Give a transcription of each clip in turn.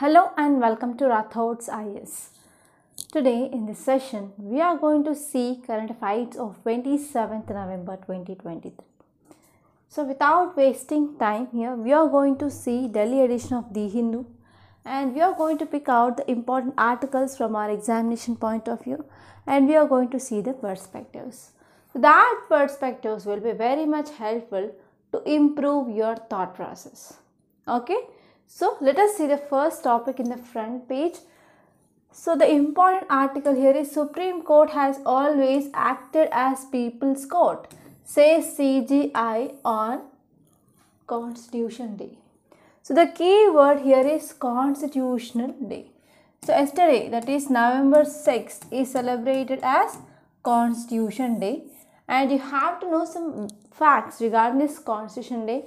Hello and welcome to Rathod's IAS. Today in this session, we are going to see current affairs of 27th November 2023. So without wasting time here, we are going to see Delhi edition of The Hindu and we are going to pick out the important articles from our examination point of view and we are going to see the perspectives. So that perspectives will be very much helpful to improve your thought process. Okay, so let us see the first topic in the front page. So the important article here is Supreme Court has always acted as people's court, says CJI on Constitution Day. So the key word here is Constitutional Day. So yesterday that is November 6th is celebrated as Constitution Day and you have to know some facts regarding this Constitution Day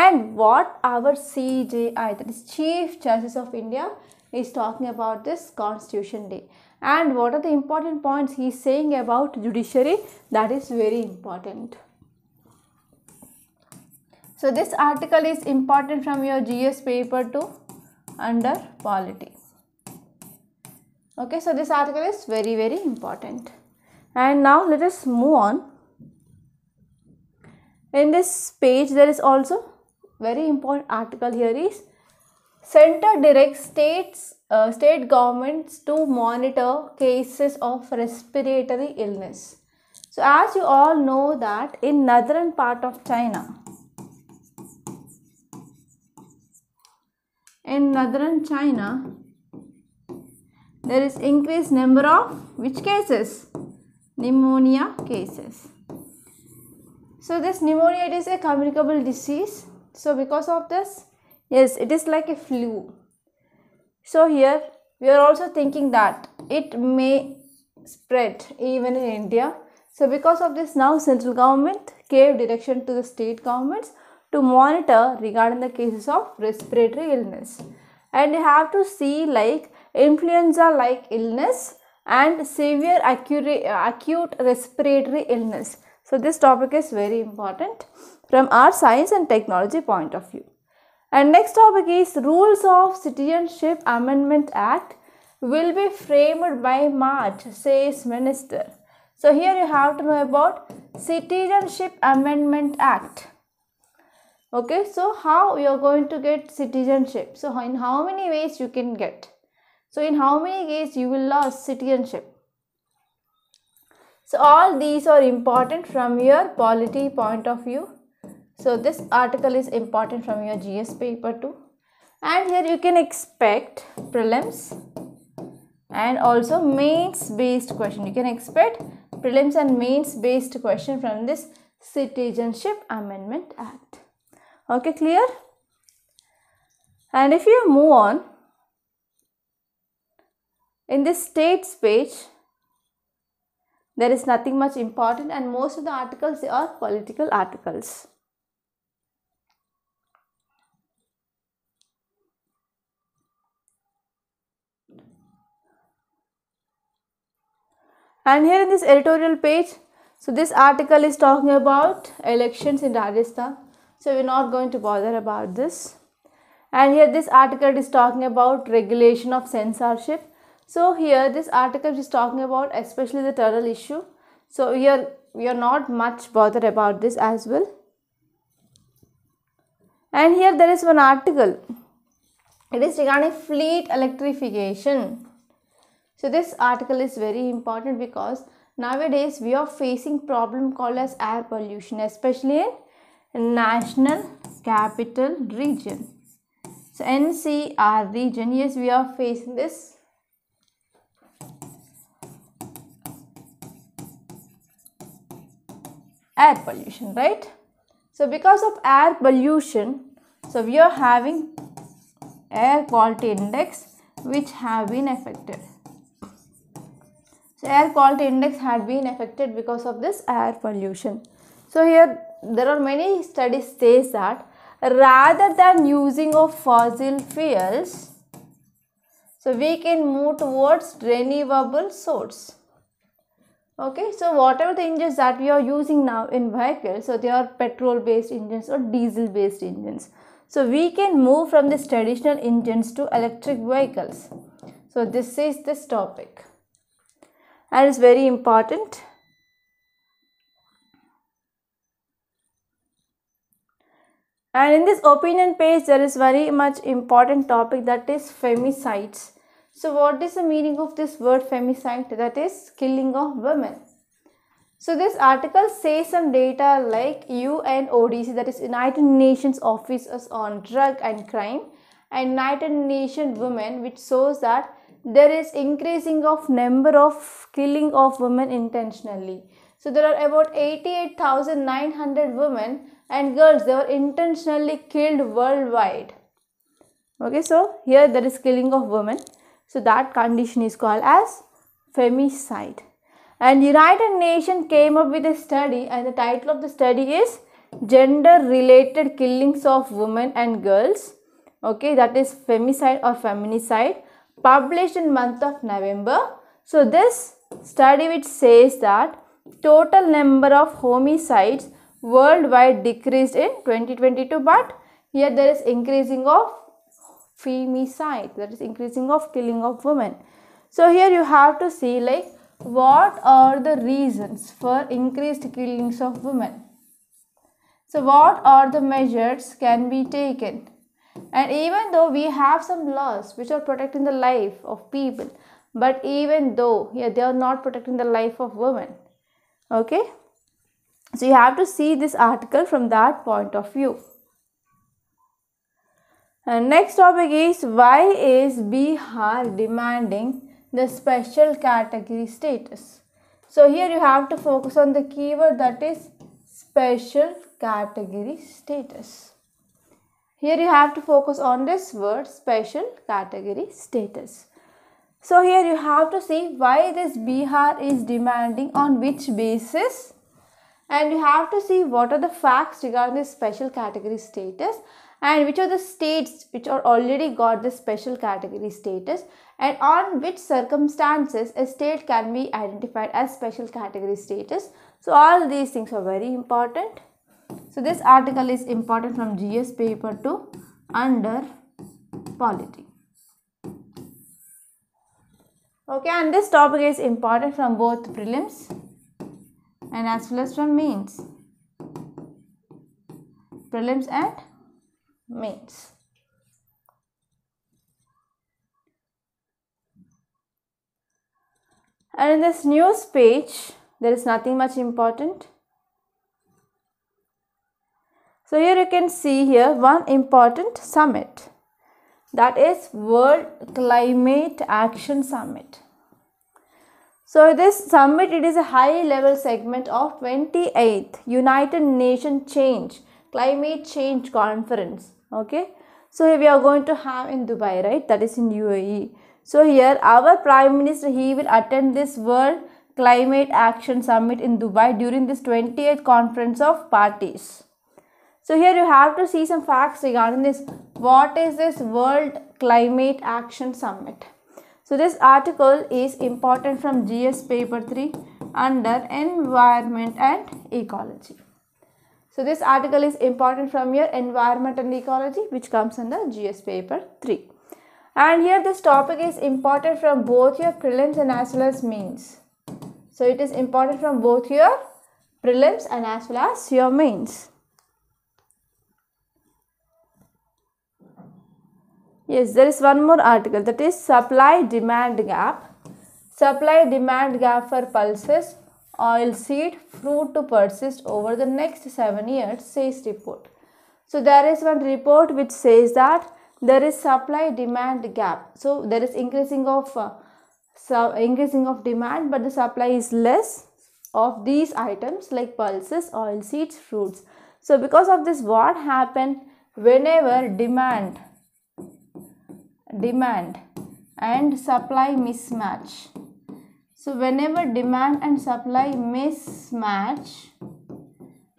and what our CJI that is Chief Justice of India is talking about this Constitution Day and what are the important points he is saying about judiciary that is very important. So this article is important from your GS paper to under polity. Okay, so this article is very very important. And now let us move on. In this page there is also very important article here is Center directs states uh, state governments to monitor cases of respiratory illness. So as you all know that in northern part of China in northern China there is increased number of which cases? Pneumonia cases. So this pneumonia it is a communicable disease so because of this yes it is like a flu. So here we are also thinking that it may spread even in india. So because of this now central government gave direction to the state governments to monitor regarding the cases of respiratory illness. And you have to see like influenza like illness and severe acute, acute respiratory illness. So this topic is very important from our science and technology point of view. And next topic is rules of citizenship amendment act will be framed by march says minister. So here you have to know about citizenship amendment act. Okay so how you are going to get citizenship? So in how many ways you can get? So in how many ways you will lose citizenship? So all these are important from your polity point of view so this article is important from your gs paper too. And here you can expect prelims and also mains based question. You can expect prelims and mains based question from this citizenship amendment act. Okay clear? And if you move on in this states page there is nothing much important and most of the articles are political articles and here in this editorial page so this article is talking about elections in Rajasthan. So we're not going to bother about this. And here this article is talking about regulation of censorship. So here this article is talking about especially the tunnel issue. So here we are not much bothered about this as well. And here there is one article. It is regarding fleet electrification so this article is very important because nowadays we are facing problem called as air pollution especially in national capital region. So ncr region yes we are facing this. Air pollution right? So because of air pollution so we are having air quality index which have been affected so air quality index had been affected because of this air pollution. So here there are many studies says that rather than using of fossil fuels so we can move towards renewable source. Okay so whatever the engines that we are using now in vehicles so they are petrol based engines or diesel based engines. So we can move from these traditional engines to electric vehicles. So this is this topic and it's very important. And in this opinion page, there is very much important topic that is femicides. So what is the meaning of this word femicide? That is killing of women. So this article says some data like UNODC that is United Nations Office on Drug and Crime and United Nations Women which shows that there is increasing of number of killing of women intentionally. So there are about 88,900 women and girls they were intentionally killed worldwide. Okay, so here there is killing of women. So that condition is called as femicide. And United Nations came up with a study and the title of the study is Gender Related Killings of Women and Girls. Okay, that is femicide or feminicide published in month of November. So this study which says that total number of homicides worldwide decreased in 2022 but here there is increasing of femicide that is increasing of killing of women. So here you have to see like what are the reasons for increased killings of women? So what are the measures can be taken? And even though we have some laws which are protecting the life of people, but even though yeah, they are not protecting the life of women. Okay. So you have to see this article from that point of view. And next topic is why is Bihar demanding the special category status. So here you have to focus on the keyword that is special category status. Here you have to focus on this word special category status. So here you have to see why this Bihar is demanding on which basis and you have to see what are the facts regarding this special category status and which are the states which are already got this special category status and on which circumstances a state can be identified as special category status. So all these things are very important. So this article is important from GS paper two under polity. Okay and this topic is important from both prelims and as well as from mains. Prelims and mains. And in this news page, there is nothing much important. So here you can see here one important summit that is World Climate Action Summit. So this summit it is a high level segment of 28th United Nations Change Climate Change Conference. Okay. So we are going to have in Dubai, right? That is in UAE. So here our Prime Minister, he will attend this World Climate Action Summit in Dubai during this 28th Conference of Parties. So here you have to see some facts regarding this. What is this World Climate Action Summit? So this article is important from GS paper 3 under environment and ecology. So this article is important from your environment and ecology which comes under GS paper 3. And here this topic is important from both your prelims and as well as mains. So it is important from both your prelims and as well as your mains. Yes, there is one more article that is supply demand gap. Supply demand gap for pulses, oil seed, fruit to persist over the next 7 years says report. So there is one report which says that there is supply demand gap so there is increasing of uh, so increasing of demand but the supply is less of these items like pulses oil seeds fruits so because of this what happened whenever demand demand and supply mismatch. So whenever demand and supply mismatch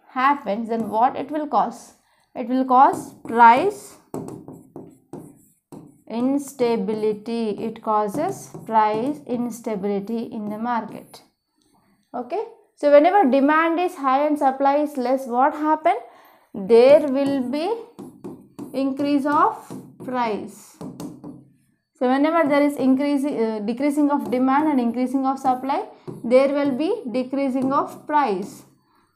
happens then what it will cause? It will cause price instability. It causes price instability in the market. Okay? So whenever demand is high and supply is less what happen? There will be increase of price. So whenever there is increasing, uh, decreasing of demand and increasing of supply, there will be decreasing of price.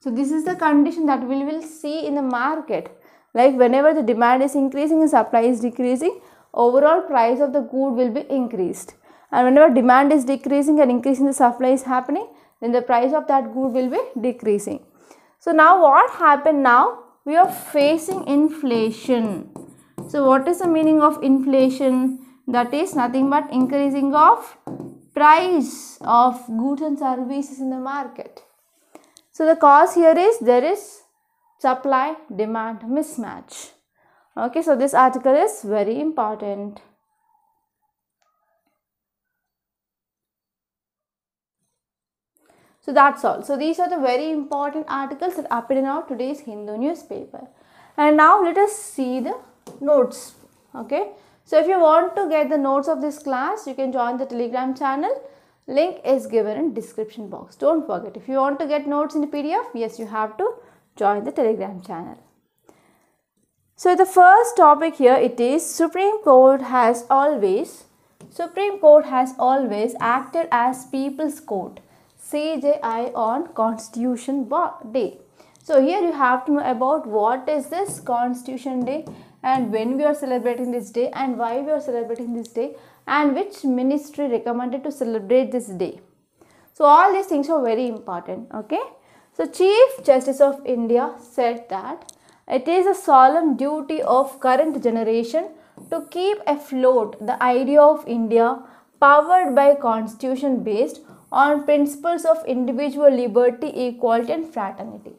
So this is the condition that we will see in the market. Like whenever the demand is increasing and supply is decreasing, overall price of the good will be increased. And whenever demand is decreasing and increasing the supply is happening, then the price of that good will be decreasing. So now what happened now? We are facing inflation. So what is the meaning of inflation? That is nothing but increasing of price of goods and services in the market. So the cause here is there is supply demand mismatch. Okay, so this article is very important. So that's all. So these are the very important articles that appeared in our today's Hindu newspaper. And now let us see the notes. Okay. So if you want to get the notes of this class, you can join the telegram channel. Link is given in description box. Don't forget. If you want to get notes in the PDF, yes, you have to join the telegram channel. So the first topic here it is Supreme Court has always Supreme Court has always acted as people's court CJI on Constitution Day. So here you have to know about what is this Constitution Day and when we are celebrating this day and why we are celebrating this day and which ministry recommended to celebrate this day. So all these things are very important. Okay. So Chief Justice of India said that it is a solemn duty of current generation to keep afloat the idea of India powered by constitution based on principles of individual liberty, equality and fraternity.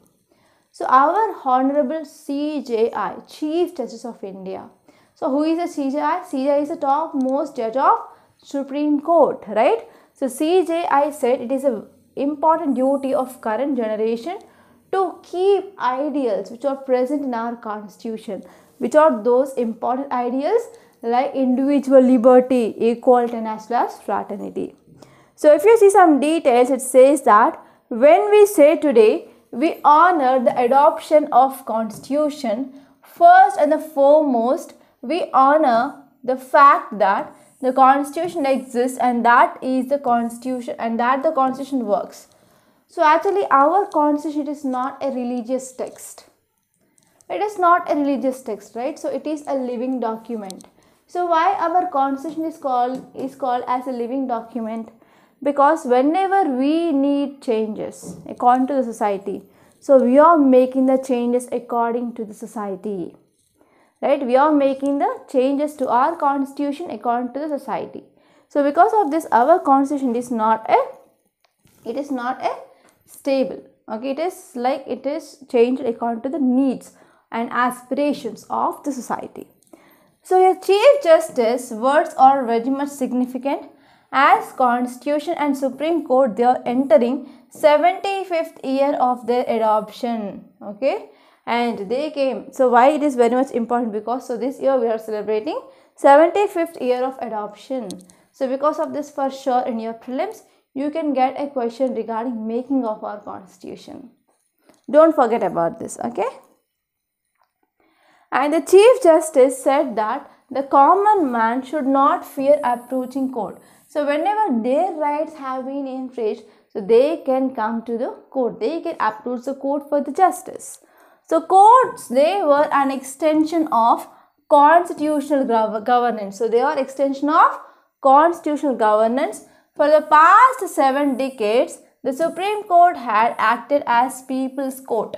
So our Honorable CJI, Chief Justice of India. So who is the CJI? CJI is the top most judge of Supreme Court, right? So CJI said it is an important duty of current generation to keep ideals which are present in our constitution. Which are those important ideals like individual liberty, equality and as well as fraternity. So if you see some details, it says that when we say today, we honor the adoption of constitution, first and the foremost, we honor the fact that the constitution exists and that is the constitution and that the constitution works. So actually our constitution is not a religious text. It is not a religious text, right? So it is a living document. So why our constitution is called is called as a living document? Because whenever we need changes according to the society so we are making the changes according to the society right? We are making the changes to our constitution according to the society. So because of this our constitution is not a it is not a stable okay? It is like it is changed according to the needs and aspirations of the society. So your chief justice words are very much significant as constitution and supreme court they are entering 75th year of their adoption okay? And they came. So why it is very much important? Because so this year we are celebrating 75th year of adoption. So because of this for sure in your prelims you can get a question regarding making of our constitution. Don't forget about this okay? And the chief justice said that the common man should not fear approaching court so whenever their rights have been infringed, so they can come to the court. They can approach the court for the justice. So courts, they were an extension of constitutional governance. So they are extension of constitutional governance. For the past seven decades, the Supreme Court had acted as people's court.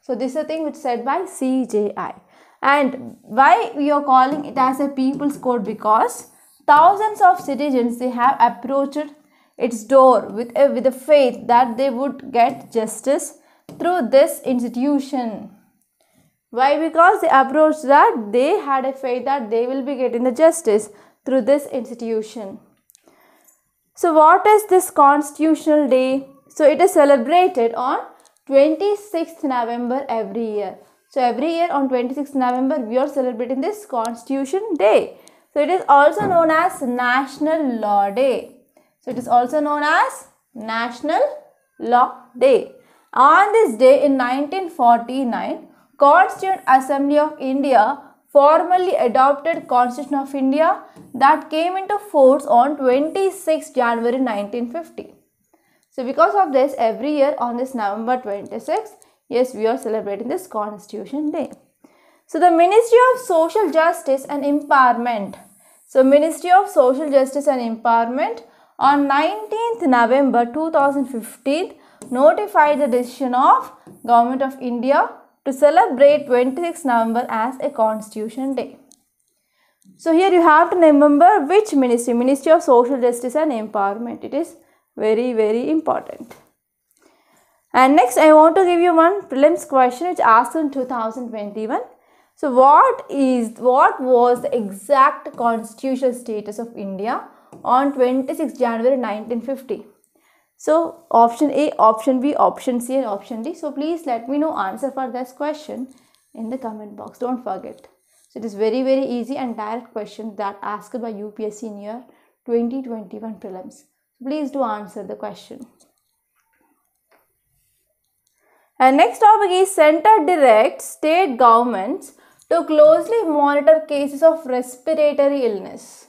So this is a thing which said by CJI. And why we are calling it as a people's court? Because Thousands of citizens they have approached its door with a, with a faith that they would get justice through this institution. Why? Because they approached that they had a faith that they will be getting the justice through this institution. So what is this constitutional day? So it is celebrated on 26th November every year. So every year on 26th November we are celebrating this constitution day. So it is also known as National Law Day. So it is also known as National Law Day. On this day in 1949, Constituent Assembly of India formally adopted Constitution of India that came into force on 26 January 1950. So because of this, every year on this November 26, yes, we are celebrating this Constitution Day. So the Ministry of Social Justice and Empowerment. So Ministry of Social Justice and Empowerment on 19th November 2015 notified the decision of Government of India to celebrate 26 November as a Constitution Day. So here you have to remember which ministry, Ministry of Social Justice and Empowerment. It is very very important. And next I want to give you one prelims question which asked in 2021. So what is what was the exact constitutional status of India on 26 January 1950? So option A, option B, option C and option D. So please let me know answer for this question in the comment box. Don't forget. So it is very very easy and direct question that asked by UPSC in year 2021 prelims. Please do answer the question. And next topic is center direct state governments to closely monitor cases of respiratory illness.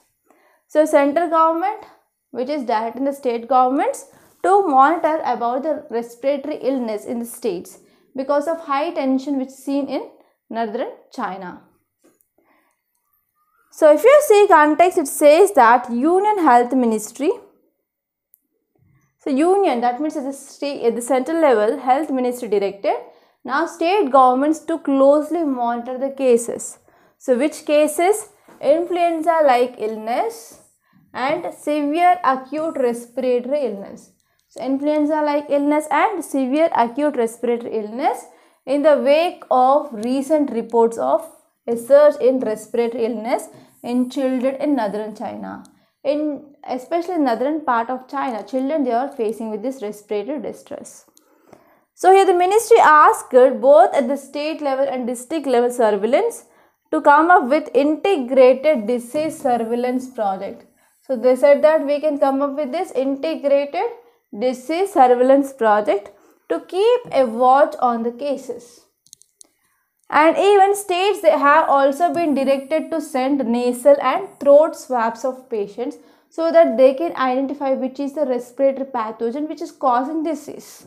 So central government which is directing the state governments to monitor about the respiratory illness in the states because of high tension which is seen in northern China. So if you see context it says that Union Health Ministry so union that means at the, state, at the central level health ministry directed now state governments to closely monitor the cases. So which cases? Influenza like illness and severe acute respiratory illness. So, influenza like illness and severe acute respiratory illness in the wake of recent reports of a surge in respiratory illness in children in northern China. In especially in northern part of China, children they are facing with this respiratory distress. So here the ministry asked both at the state level and district level surveillance to come up with integrated disease surveillance project. So they said that we can come up with this integrated disease surveillance project to keep a watch on the cases. And even states they have also been directed to send nasal and throat swabs of patients so that they can identify which is the respiratory pathogen which is causing disease.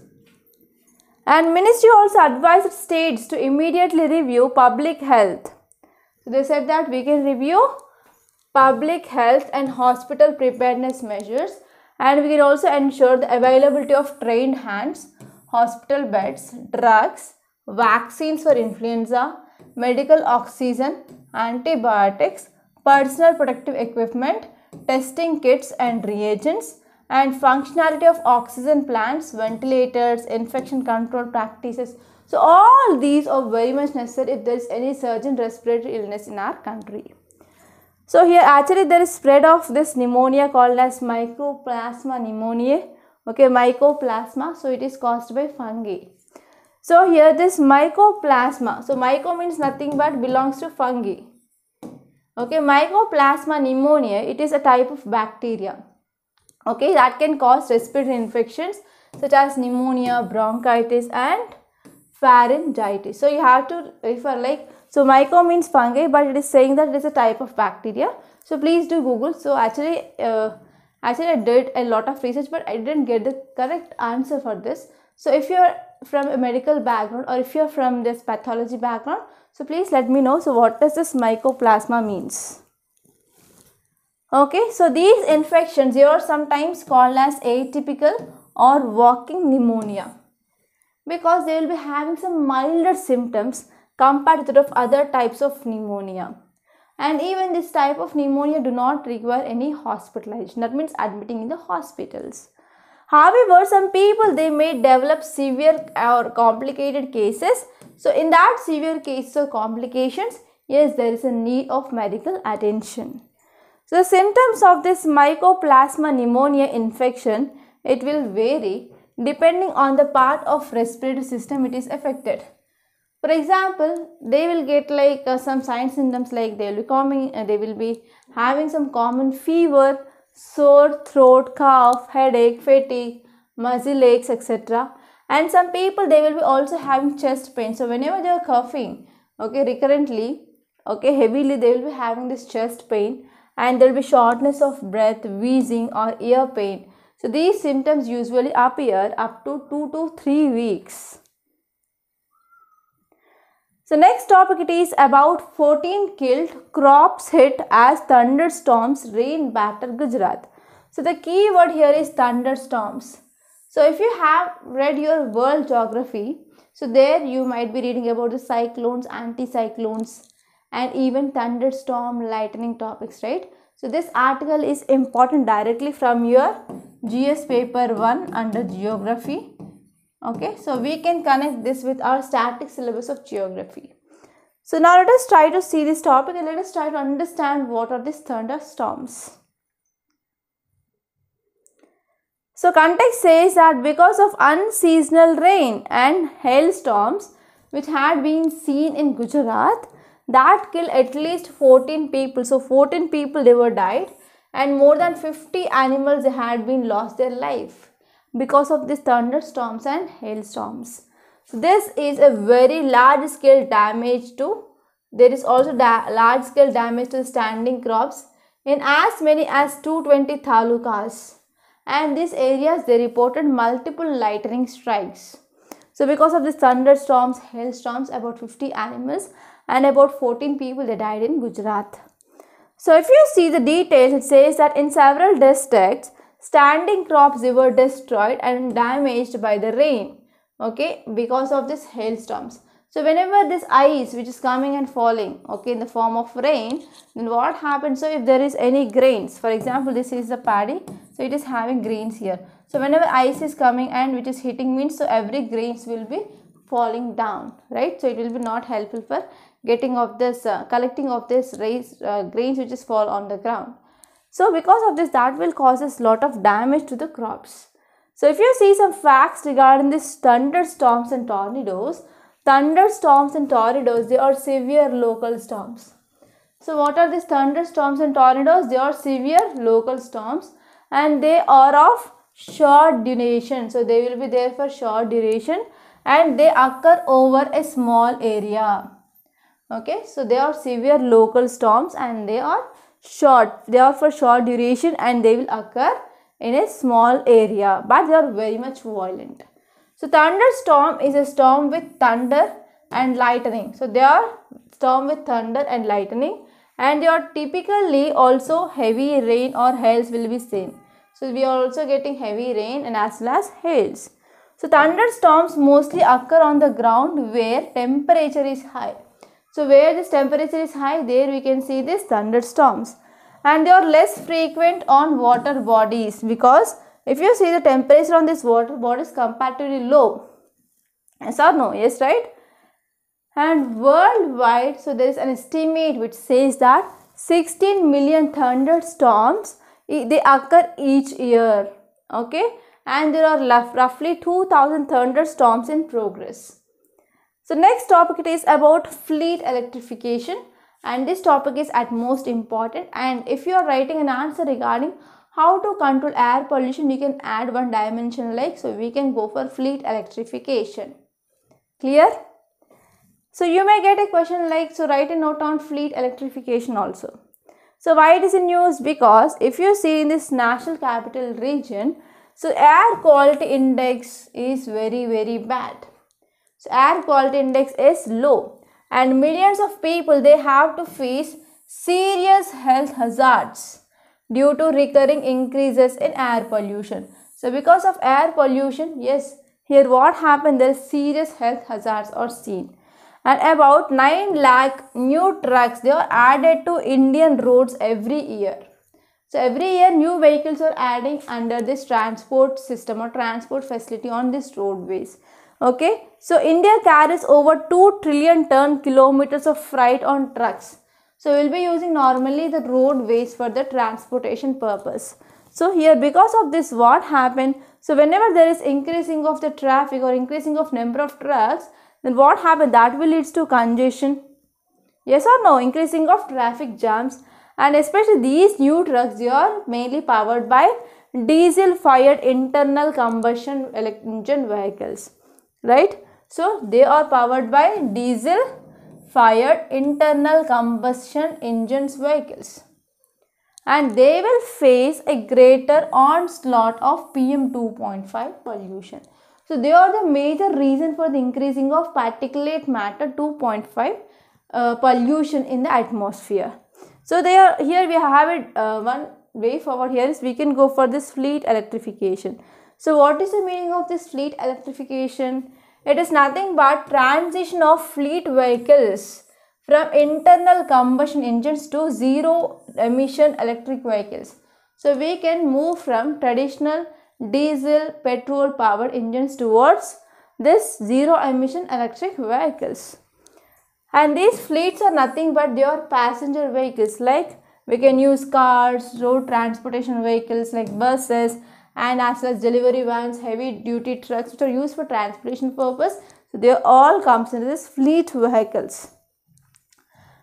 And ministry also advised states to immediately review public health. So they said that we can review public health and hospital preparedness measures and we can also ensure the availability of trained hands, hospital beds, drugs, vaccines for influenza, medical oxygen, antibiotics, personal protective equipment, testing kits and reagents, and functionality of oxygen plants, ventilators, infection control practices. So all these are very much necessary if there is any surge in respiratory illness in our country. So here actually there is spread of this pneumonia called as mycoplasma pneumoniae. Okay, mycoplasma. So it is caused by fungi. So here this mycoplasma. So myco means nothing but belongs to fungi. Okay, mycoplasma pneumoniae. It is a type of bacteria. Okay, that can cause respiratory infections such as pneumonia, bronchitis and pharyngitis. So you have to refer like so myco means fungi but it is saying that it is a type of bacteria. So please do Google. So actually, uh, actually I did a lot of research but I didn't get the correct answer for this. So if you are from a medical background or if you are from this pathology background, so please let me know. So what does this mycoplasma means? Okay, so these infections are sometimes called as atypical or walking pneumonia because they will be having some milder symptoms compared to other types of pneumonia. And even this type of pneumonia do not require any hospitalization. That means admitting in the hospitals. However, some people they may develop severe or complicated cases. So in that severe cases or complications, yes, there is a need of medical attention. So the symptoms of this mycoplasma pneumonia infection, it will vary depending on the part of respiratory system it is affected. For example, they will get like uh, some sign symptoms like they will be coming, uh, they will be having some common fever, sore throat, cough, headache, fatigue, muscle aches, etc. And some people they will be also having chest pain. So whenever they are coughing, okay, recurrently, okay heavily they will be having this chest pain and there will be shortness of breath wheezing or ear pain. So these symptoms usually appear up to 2 to 3 weeks. So next topic it is about 14 killed crops hit as thunderstorms rain batter Gujarat. So the key word here is thunderstorms. So if you have read your world geography, so there you might be reading about the cyclones, anticyclones and even thunderstorm, lightning topics, right? So this article is important directly from your GS paper 1 under geography. Okay, so we can connect this with our static syllabus of geography. So now let us try to see this topic and let us try to understand what are these thunderstorms. So context says that because of unseasonal rain and hailstorms which had been seen in Gujarat that killed at least 14 people. So 14 people they were died and more than 50 animals had been lost their life because of these thunderstorms and hailstorms. So this is a very large scale damage to there is also large scale damage to standing crops in as many as 220 talukas and these areas they reported multiple lightning strikes. So because of these thunderstorms, hailstorms, about 50 animals and about 14 people they died in Gujarat. So if you see the details, it says that in several districts, standing crops were destroyed and damaged by the rain. Okay, because of these hailstorms. So whenever this ice which is coming and falling, okay, in the form of rain, then what happens? So if there is any grains, for example, this is the paddy, so it is having grains here. So whenever ice is coming and which is hitting means, so every grains will be falling down, right? So it will be not helpful for getting of this, uh, collecting of this raised uh, grains which is fall on the ground. So because of this, that will causes lot of damage to the crops. So if you see some facts regarding this thunderstorms and tornadoes, Thunderstorms and tornadoes, they are severe local storms. So what are these thunderstorms and tornadoes? They are severe local storms and they are of short duration. So they will be there for short duration and they occur over a small area. Okay, so they are severe local storms and they are short. They are for short duration and they will occur in a small area but they are very much violent. So thunderstorm is a storm with thunder and lightning. So they are storm with thunder and lightning and they are typically also heavy rain or hails will be seen. So we are also getting heavy rain and as well as hails. So thunderstorms mostly occur on the ground where temperature is high. So where this temperature is high there we can see these thunderstorms and they are less frequent on water bodies because if you see the temperature on this water body is comparatively low. Yes or no? Yes, right? And worldwide, so there is an estimate which says that 16 million thunderstorms they occur each year. Okay, and there are roughly 2000 thunderstorms in progress. So next topic it is about fleet electrification and this topic is at most important and if you are writing an answer regarding how to control air pollution you can add one dimension like so we can go for fleet electrification. Clear? So you may get a question like so write a note on fleet electrification also. So why it is in use? Because if you see in this national capital region so air quality index is very very bad air quality index is low and millions of people they have to face serious health hazards due to recurring increases in air pollution. So because of air pollution, yes, here what happened, there are serious health hazards are seen. And about 9 lakh new trucks, they are added to Indian roads every year. So every year new vehicles are adding under this transport system or transport facility on these roadways. Okay, so India carries over 2 trillion ton kilometers of freight on trucks so we'll be using normally the roadways for the transportation purpose. So here because of this what happened? So whenever there is increasing of the traffic or increasing of number of trucks then what happened? That will leads to congestion. Yes or no? Increasing of traffic jams and especially these new trucks they are mainly powered by diesel fired internal combustion engine vehicles right so they are powered by diesel fired internal combustion engines vehicles and they will face a greater onslaught of PM 2.5 pollution. So they are the major reason for the increasing of particulate matter 2.5 uh, pollution in the atmosphere. So they are here we have it uh, one way forward here is we can go for this fleet electrification. So what is the meaning of this fleet electrification? It is nothing but transition of fleet vehicles from internal combustion engines to zero emission electric vehicles. So we can move from traditional diesel petrol powered engines towards this zero emission electric vehicles. And these fleets are nothing but they are passenger vehicles like we can use cars, road transportation vehicles like buses and as well as delivery vans, heavy duty trucks which are used for transportation purpose. So they all comes into this fleet vehicles.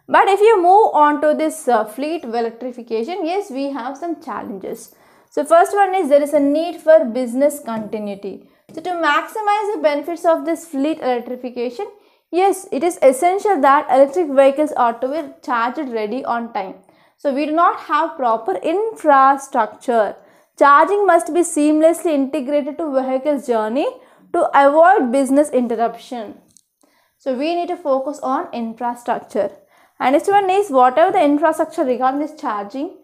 But if you move on to this uh, fleet electrification, yes, we have some challenges. So first one is there is a need for business continuity. So to maximize the benefits of this fleet electrification, yes, it is essential that electric vehicles are to be charged ready on time. So we do not have proper infrastructure. Charging must be seamlessly integrated to vehicle's journey to avoid business interruption. So we need to focus on infrastructure. And next one is whatever the infrastructure regarding this charging,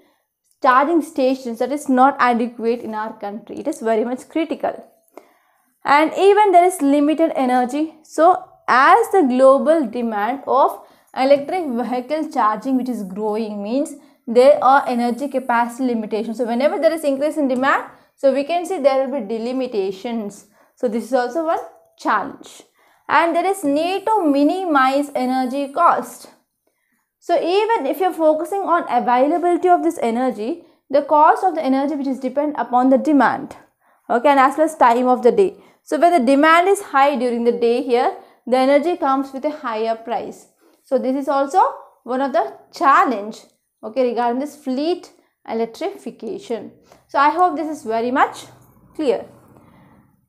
charging stations that is not adequate in our country. It is very much critical. And even there is limited energy. So as the global demand of electric vehicle charging which is growing means there are energy capacity limitations. So whenever there is increase in demand, so we can see there will be delimitations. So this is also one challenge. And there is need to minimize energy cost. So even if you're focusing on availability of this energy, the cost of the energy which is depend upon the demand. Okay, and as well as time of the day. So when the demand is high during the day here, the energy comes with a higher price. So this is also one of the challenge okay regarding this fleet electrification. So I hope this is very much clear.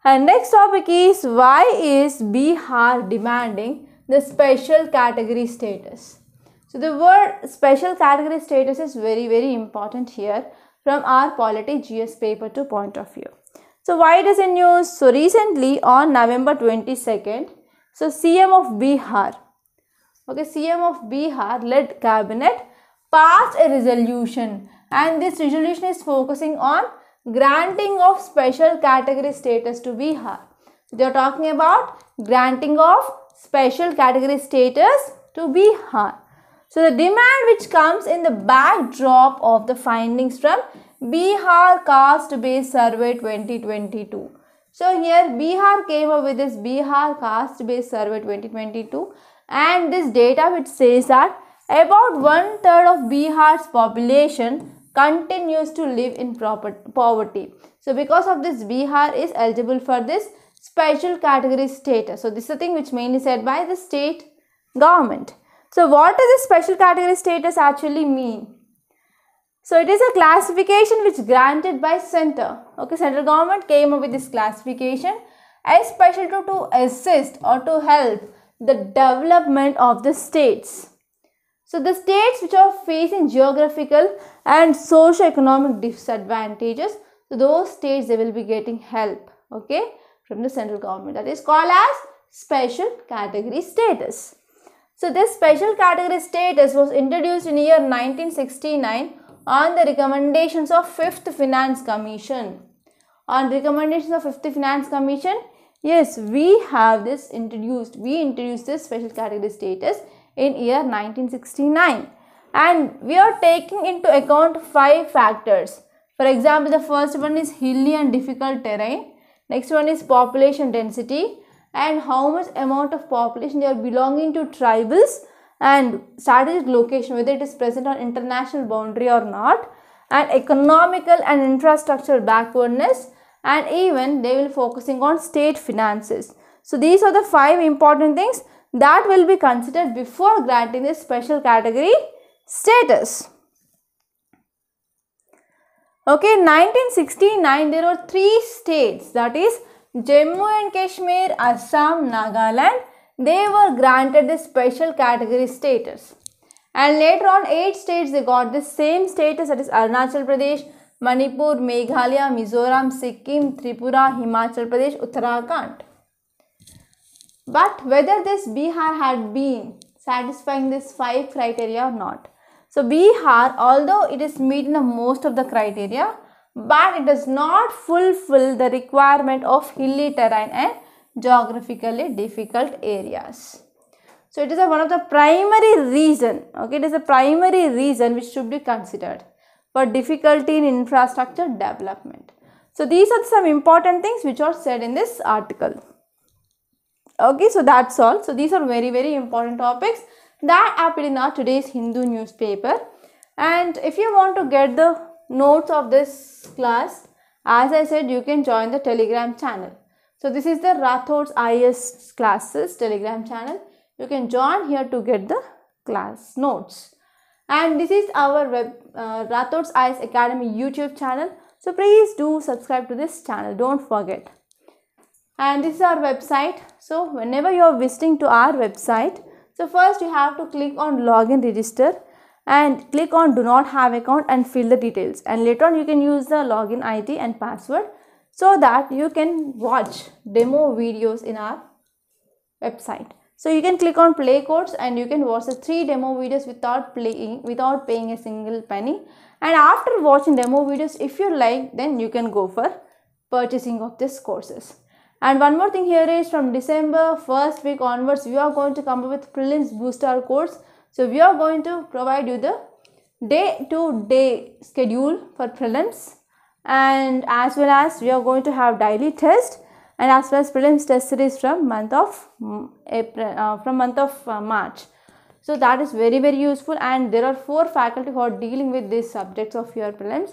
And next topic is why is Bihar demanding the special category status? So the word special category status is very very important here from our polity GS paper 2 point of view. So why it is in news? So recently on November 22nd, so CM of Bihar, okay CM of Bihar led cabinet passed a resolution and this resolution is focusing on granting of special category status to Bihar. They are talking about granting of special category status to Bihar. So the demand which comes in the backdrop of the findings from Bihar Caste Based Survey 2022. So here Bihar came up with this Bihar Caste Based Survey 2022 and this data which says that about one third of Bihar's population continues to live in poverty. So because of this Bihar is eligible for this special category status. So this is the thing which mainly said by the state government. So what does this special category status actually mean? So it is a classification which granted by center. Okay, central government came up with this classification especially to, to assist or to help the development of the states. So the states which are facing geographical and socio-economic disadvantages, so those states they will be getting help, okay, from the central government. That is called as special category status. So this special category status was introduced in year 1969 on the recommendations of 5th Finance Commission. On recommendations of 5th Finance Commission, yes, we have this introduced, we introduced this special category status in year 1969 and we are taking into account five factors. For example, the first one is hilly and difficult terrain. Next one is population density and how much amount of population they are belonging to tribals and strategic location whether it is present on international boundary or not and economical and infrastructure backwardness and even they will focusing on state finances. So these are the five important things that will be considered before granting this special category status. Okay, 1969 there were three states that is Jammu and Kashmir, Assam, Nagaland. they were granted the special category status. And later on, eight states they got the same status that is Arunachal Pradesh, Manipur, Meghalaya, Mizoram, Sikkim, Tripura, Himachal Pradesh, Uttarakhand. But whether this Bihar had been satisfying this five criteria or not. So Bihar, although it is meeting the most of the criteria, but it does not fulfill the requirement of hilly terrain and geographically difficult areas. So it is a, one of the primary reason, okay, it is a primary reason which should be considered for difficulty in infrastructure development. So these are some important things which are said in this article. Okay, so that's all. So these are very very important topics that appeared in our today's Hindu newspaper. And if you want to get the notes of this class, as I said, you can join the telegram channel. So this is the Rathod's IAS classes telegram channel. You can join here to get the class notes. And this is our web uh, Rathod's IAS Academy YouTube channel. So please do subscribe to this channel. Don't forget. And this is our website. So whenever you are visiting to our website, so first you have to click on login register and click on do not have account and fill the details and later on you can use the login ID and password so that you can watch demo videos in our website. So you can click on play course and you can watch the three demo videos without playing without paying a single penny and after watching demo videos if you like then you can go for purchasing of these courses. And one more thing here is from December first week onwards we are going to come up with prelims booster course. So we are going to provide you the day to day schedule for prelims. And as well as we are going to have daily test. And as well as prelims test series from month of April uh, from month of uh, March. So that is very very useful. And there are four faculty who are dealing with these subjects of your prelims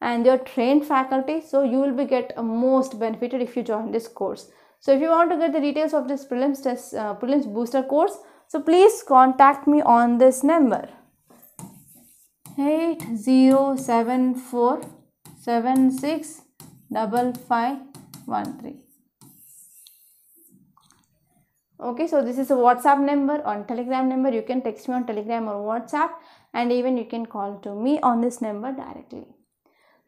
and they are trained faculty so you will be get most benefited if you join this course. So if you want to get the details of this prelims test uh, prelims booster course so please contact me on this number 8074765513. Okay, so this is a WhatsApp number on Telegram number. You can text me on Telegram or WhatsApp and even you can call to me on this number directly.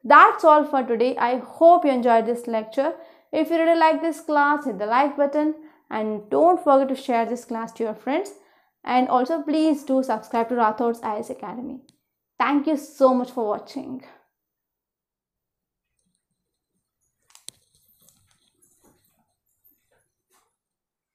That's all for today. I hope you enjoyed this lecture. If you really like this class, hit the like button and don't forget to share this class to your friends and also please do subscribe to Rathod's IAS Academy. Thank you so much for watching.